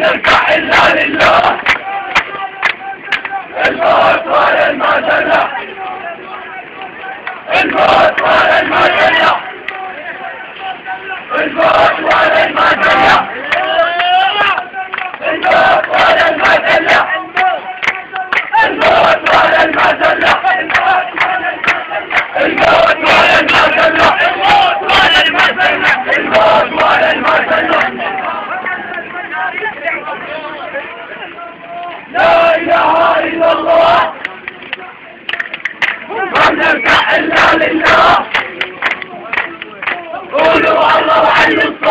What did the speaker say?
نركع إلا لله الموت المجلة الموت المجلة الموت المجلة لا إله إلا الله. ما نرجع إلا لله قولوا الله وعلي الصلاة